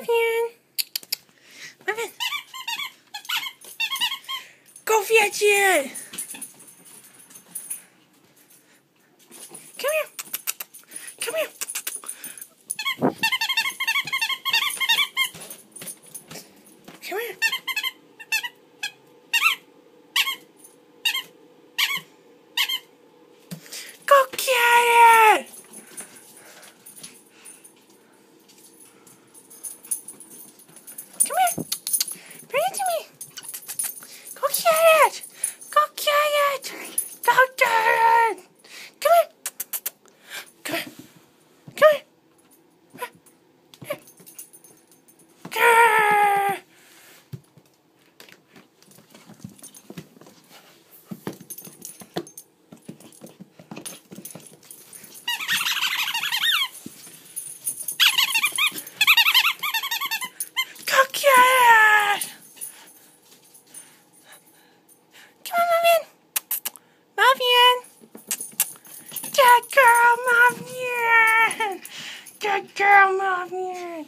love you. Go fetch it. Good girl, Mom. Yeah. Good girl, Mom. Yeah.